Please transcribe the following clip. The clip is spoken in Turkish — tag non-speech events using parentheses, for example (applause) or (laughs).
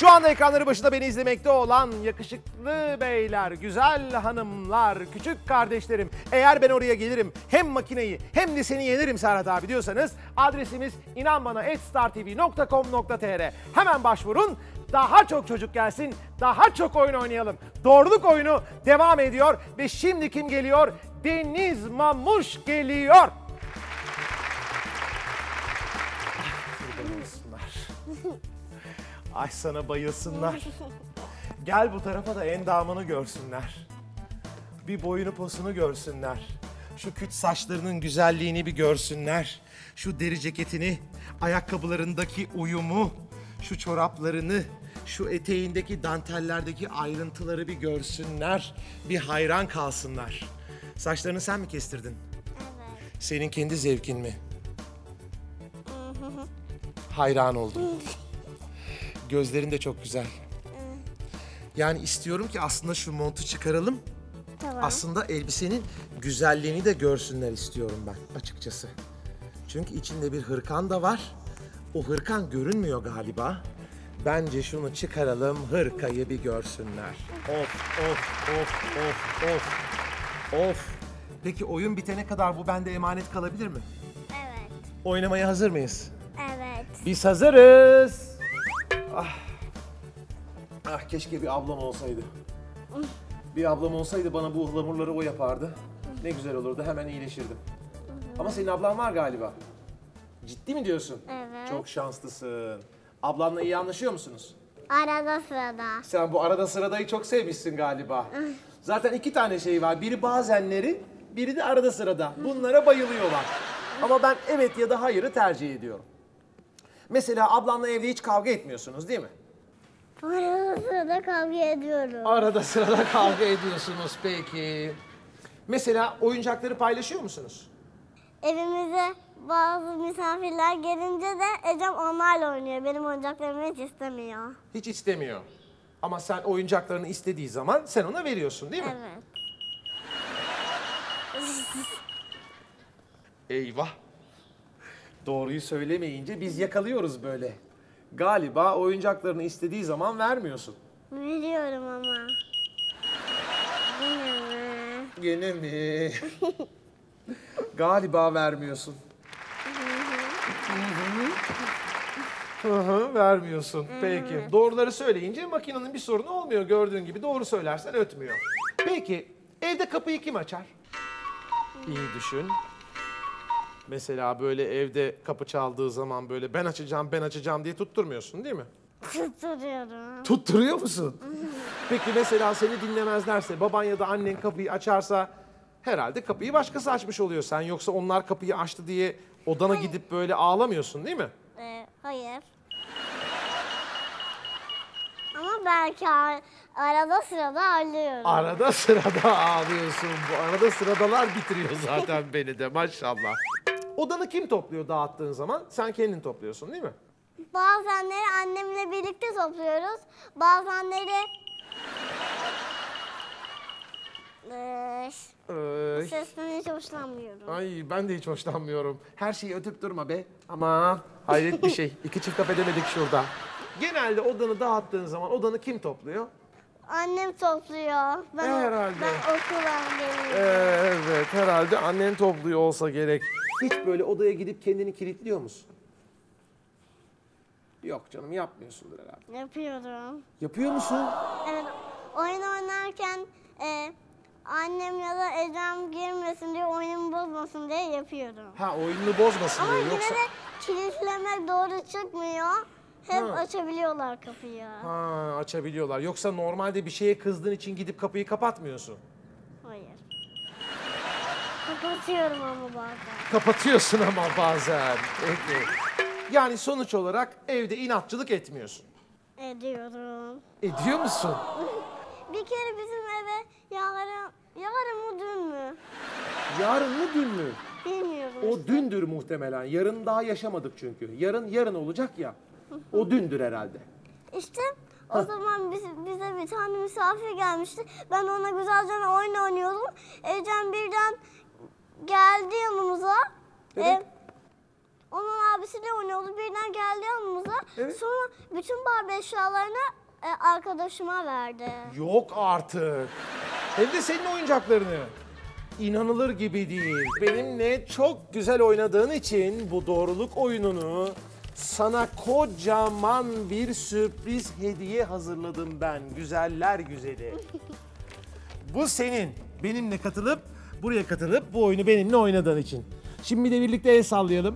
Şu anda ekranları başında beni izlemekte olan yakışıklı beyler, güzel hanımlar, küçük kardeşlerim. Eğer ben oraya gelirim hem makineyi hem de seni yenerim Serhat abi diyorsanız adresimiz inanbana.startv.com.tr Hemen başvurun. Daha çok çocuk gelsin, daha çok oyun oynayalım. Doğruluk oyunu devam ediyor ve şimdi kim geliyor? Deniz Mamuş geliyor. Bayılsınlar. Ay sana bayılsınlar. Gel bu tarafa da endamını görsünler. Bir boyunu posunu görsünler. Şu küt saçlarının güzelliğini bir görsünler. Şu deri ceketini, ayakkabılarındaki uyumu, şu çoraplarını, şu eteğindeki dantellerdeki ayrıntıları bir görsünler. Bir hayran kalsınlar. Saçlarını sen mi kestirdin? Senin kendi zevkin mi? Hayran oldum. (laughs) Gözlerin de çok güzel. Yani istiyorum ki aslında şu montu çıkaralım. Tamam. Aslında elbisenin güzelliğini de görsünler istiyorum ben açıkçası. Çünkü içinde bir hırkan da var. O hırkan görünmüyor galiba. Bence şunu çıkaralım, hırkayı bir görsünler. Of, of, of, of, of. Of. Peki oyun bitene kadar bu bende emanet kalabilir mi? Evet. Oynamaya hazır mıyız? Evet. Biz hazırız. Ah. Ah keşke bir ablam olsaydı. Bir ablam olsaydı bana bu ıhlamurları o yapardı. Ne güzel olurdu hemen iyileşirdim. Ama senin ablan var galiba. Ciddi mi diyorsun? Evet. Çok şanslısın. Ablanla iyi anlaşıyor musunuz? Arada sırada. Sen bu arada sıradayı çok sevmişsin galiba. Zaten iki tane şey var. Biri bazenleri, biri de arada sırada. Bunlara bayılıyorlar. Ama ben evet ya da hayırı tercih ediyorum. Mesela ablanla evde hiç kavga etmiyorsunuz değil mi? Arada sırada kavga ediyorum. Arada sırada kavga ediyorsunuz peki. Mesela oyuncakları paylaşıyor musunuz? Evimize bazı misafirler gelince de Ecem onlarla oynuyor. Benim oyuncaklarımı hiç istemiyor. Hiç istemiyor. Ama sen oyuncaklarını istediği zaman sen ona veriyorsun değil mi? Evet. Eyvah. Doğruyu söylemeyince biz yakalıyoruz böyle. Galiba oyuncaklarını istediği zaman vermiyorsun. Veriyorum ama. Yine mi? Gene (laughs) mi? Galiba vermiyorsun. Hı hı, vermiyorsun. Peki. Doğruları söyleyince makinenin bir sorunu olmuyor gördüğün gibi. Doğru söylersen ötmüyor. Peki evde kapıyı kim açar? İyi düşün. Mesela böyle evde kapı çaldığı zaman böyle ben açacağım ben açacağım diye tutturmuyorsun değil mi? Tutturuyorum. Tutturuyor musun? (laughs) Peki mesela seni dinlemezlerse baban ya da annen kapıyı açarsa herhalde kapıyı başkası açmış oluyor. Sen yoksa onlar kapıyı açtı diye odana gidip böyle ağlamıyorsun değil mi? Ee, hayır. Ama belki ar- arada sırada ağlıyorum. Arada sırada ağlıyorsun. Bu arada sıradalar bitiriyor zaten beni de maşallah. Odanı kim topluyor dağıttığın zaman? Sen kendin topluyorsun değil mi? Bazenleri annemle birlikte topluyoruz. Bazenleri Ee, hiç hoşlanmıyorum. ay ben de hiç hoşlanmıyorum. Her şeyi ötüp durma be. Ama hayret bir şey. (laughs) İki çift laf edemedik şurada. Genelde odanı dağıttığın zaman odanı kim topluyor? Annem topluyor. Ben, Herhalde. ben okuldan geliyorum. Evet herhalde annen topluyor olsa gerek. Hiç böyle odaya gidip kendini kilitliyor musun? Yok canım yapmıyorsundur herhalde. Yapıyorum. Yapıyor musun? Evet, oyun oynarken e, annem ya da Ecem girmesin diye oyunumu bozmasın diye yapıyorum. Ha oyununu bozmasın Ama diye yine yoksa... de kilitlemek doğru çıkmıyor. Hep Ha. açabiliyorlar kapıyı. Ha açabiliyorlar. Yoksa normalde bir şeye kızdığın için gidip kapıyı kapatmıyorsun. Hayır. Kapatıyorum ama bazen. Kapatıyorsun ama bazen. Peki. Yani sonuç olarak evde inatçılık etmiyorsun. Ediyorum. Ediyor musun? (laughs) Bir kere bizim eve yarın, yarın mı dün mü? Yarın mı dün mü? Bilmiyorum. O dündür muhtemelen. Yarın daha yaşamadık çünkü. Yarın yarın olacak ya. O dündür herhalde. İşte o zaman biz, bize bir tane misafir gelmişti. Ben ona güzelce oyun oynuyordum. Ecem birden geldi yanımıza. Evet. E, onun abisiyle oynuyordu. Birden geldi yanımıza. Evet. Sonra bütün Barbie eşyalarını e, arkadaşıma verdi. Yok artık. Hem de senin oyuncaklarını. İnanılır gibi değil. Benimle çok güzel oynadığın için bu doğruluk oyununu sana kocaman bir sürpriz hediye hazırladım ben. Güzeller güzeli. (laughs) Bu senin. Benimle katılıp, buraya katılıp bu oyunu benimle oynadığın için. Şimdi de birlikte el sallayalım.